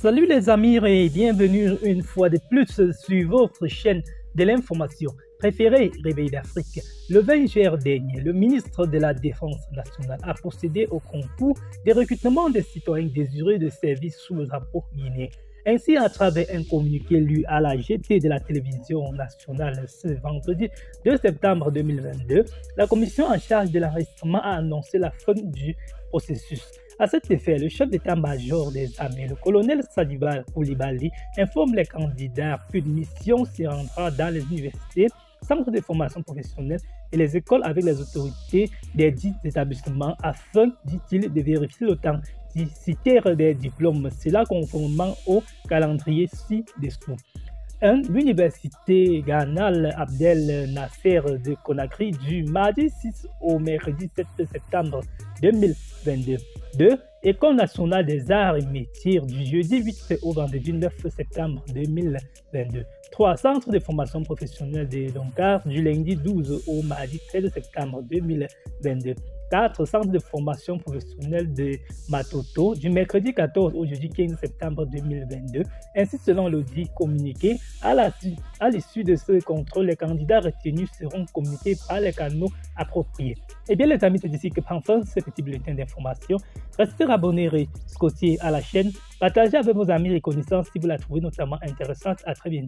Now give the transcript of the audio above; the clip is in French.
Salut les amis et bienvenue une fois de plus sur votre chaîne de l'information préférée Réveil d'Afrique. Le 20 juin dernier, le ministre de la Défense nationale a procédé au concours de recrutement des citoyens désireux de services sous le drapeau guinéen. Ainsi, à travers un communiqué lu à la GT de la télévision nationale ce vendredi 2 septembre 2022, la commission en charge de l'enregistrement a annoncé la fin du processus. À cet effet, le chef d'état-major des armées, le colonel Sadibar Koulibaly, informe les candidats qu'une mission s'y rendra dans les universités, centres de formation professionnelle et les écoles avec les autorités des dix établissements afin, dit-il, de vérifier l'authenticité des diplômes, cela conformément au calendrier ci-dessous. 1. L'université Ganal Abdel Nasser de Conakry du mardi 6 au mercredi 7 septembre 2022. 2. École nationale des arts et métiers du jeudi 8 au vendredi 9 septembre 2022. 3. Centre de formation professionnelle de Donkar du lundi 12 au mardi 13 septembre 2022. 4 centres de formation professionnelle de Matoto du mercredi 14 au jeudi 15 septembre 2022. Ainsi, selon l'audit communiqué, à l'issue de ce contrôle, les candidats retenus seront communiqués par les canaux appropriés. Eh bien, les amis, c'est ici que prend fin ce petit bulletin d'information. Restez abonnés et à la chaîne. Partagez avec vos amis et connaissances si vous la trouvez notamment intéressante. À très bientôt.